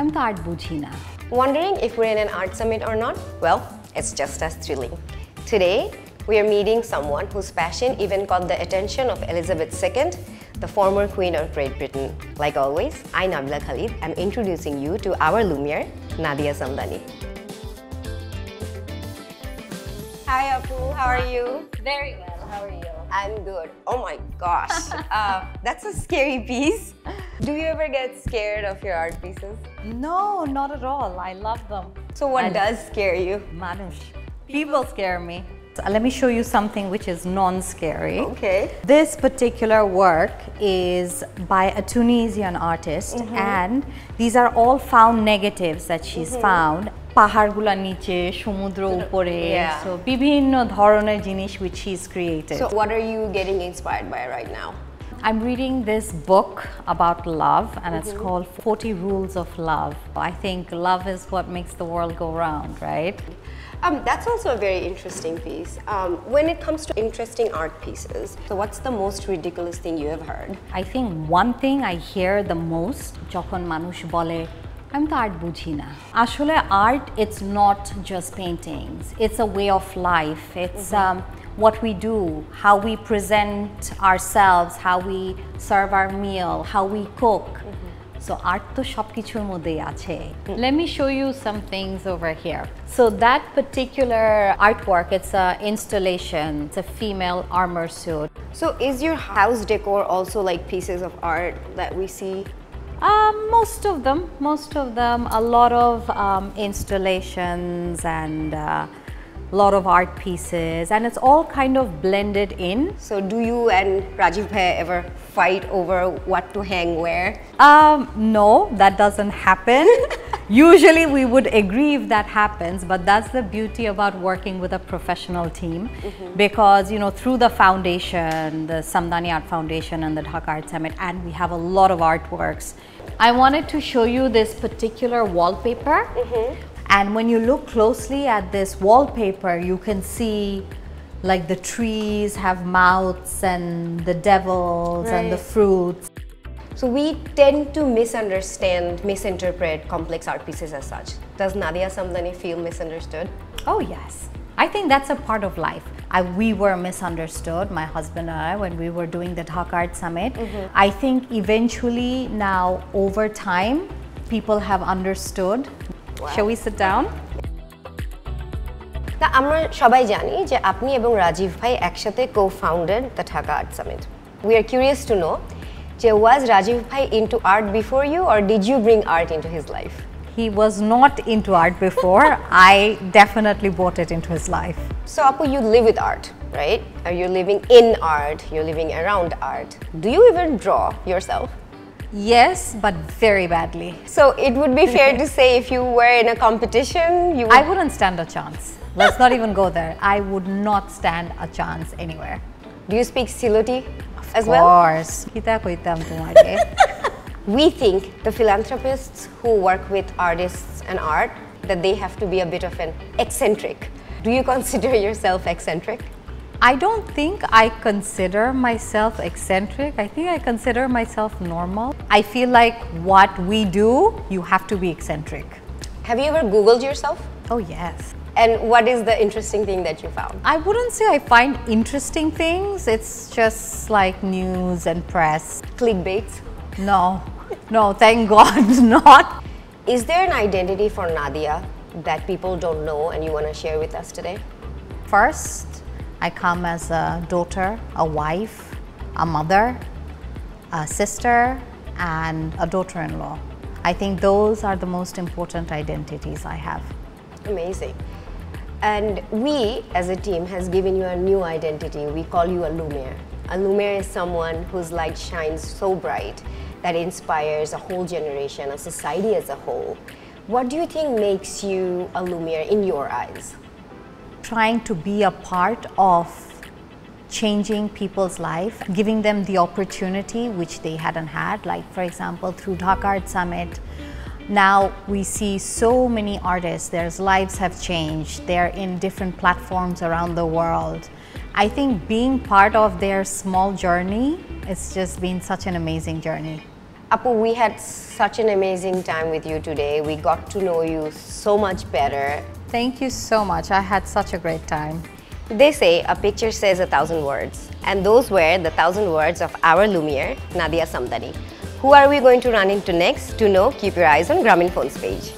আমি তো আর্ট বুঝি না Wondering if we're in an art summit or not? Well, it's just as thrilling. Today, we are meeting someone whose passion even caught the attention of Elizabeth II, the former Queen of Great Britain. Like always, I, Nabila Khalid, am introducing you to our Lumiere, Nadia Samdani. Hi, Apu. How are you? Very well, how are you? I'm good. Oh my gosh. uh, that's a scary piece. Do you ever get scared of your art pieces? No, not at all. I love them. So, what I- does scare you? Manush. People scare me. So let me show you something which is non-scary. Okay. This particular work is by a Tunisian artist and these are all found negatives that she's found. পাহাড়গুলা নিচে সমুদ্র উপরে Yeah. so বিভিন্ন ধরনের জিনিস which she's created. So, what are you getting inspired by right now? I'm reading this book about love and it's called 40 Rules of Love. I think love is what makes the world go round, right? Um, that's also a very interesting piece. Um, when it comes to interesting art pieces, so what's the most ridiculous thing you have heard? I think one thing I hear the most যখন মানুষ বলে আমি তো art বুঝি না আসলে art it's not just paintings it's a way of life it's what we do, how we present ourselves, how we serve our meal, how we cook. So art তো সব কিছুর মধ্যেই আছে. Let me show you some things over here. So that particular artwork, it's a installation. It's a female armor suit. So, is your house decor also like pieces of art that we see? Um, most of them, most of them, a lot of um, installations and uh, a lot of art pieces, and it's all kind of blended in. So, do you and Rajiv Bhai ever fight over what to hang where? Um, no, that doesn't happen. Usually we would agree if that happens, but that's the beauty about working with a professional team mm-hmm. because, you know, through the foundation, the Samdani Art Foundation and the Dhaka Art Summit, and we have a lot of artworks. I wanted to show you this particular wallpaper. Mm-hmm. And when you look closely at this wallpaper, you can see like the trees have mouths and the devils and the fruits. So we tend to misunderstand, misinterpret complex art pieces as such. Does Nadia Samdani feel misunderstood? Oh yes. I think that's a part of life. I, we were misunderstood, my husband and I, when we were doing the Dhaka Art Summit. Mm -hmm. I think eventually now, over time, people have understood. Wow. Shall we sit down? তা Amra সবাই জানি যে আপনি এবং রাজীব ভাই co-founded the Dhaka Art Summit. We are curious to know was Rajiv Bhai into art before you or did you bring art into his life? He was not into art before. I definitely brought it into his life. So Apu, you live with art, right? Are you living in art? You're living around art. Do you even draw yourself? Yes, but very badly. So it would be fair to say if you were in a competition, you would... I wouldn't stand a chance. Let's not even go there. I would not stand a chance anywhere. Do you speak Siloti? as well? Of course. Kita ko tumage. We think the philanthropists who work with artists and art that they have to be a bit of an eccentric. Do you consider yourself eccentric? I don't think I consider myself eccentric. I think I consider myself normal. I feel like what we do, you have to be eccentric. Have you ever Googled yourself? Oh, yes. And what is the interesting thing that you found? I wouldn't say I find interesting things, it's just like news and press. Clickbait? No, no, thank God, not. Is there an identity for Nadia that people don't know and you want to share with us today? First, I come as a daughter, a wife, a mother, a sister, and a daughter in law. I think those are the most important identities I have. Amazing. And we as a team has given you a new identity. We call you a Lumiere. A Lumiere is someone whose light shines so bright that inspires a whole generation, a society as a whole. What do you think makes you a Lumiere in your eyes? Trying to be a part of changing people's life, giving them the opportunity which they hadn't had. Like, for example, through Dhaka Art Summit, now we see so many artists, their lives have changed, they're in different platforms around the world. I think being part of their small journey, it's just been such an amazing journey. Apu, we had such an amazing time with you today. We got to know you so much better. Thank you so much. I had such a great time. They say a picture says a thousand words, and those were the thousand words of our Lumiere, Nadia Samdani. Who are we going to run into next? To know, keep your eyes on Grameenphone's page.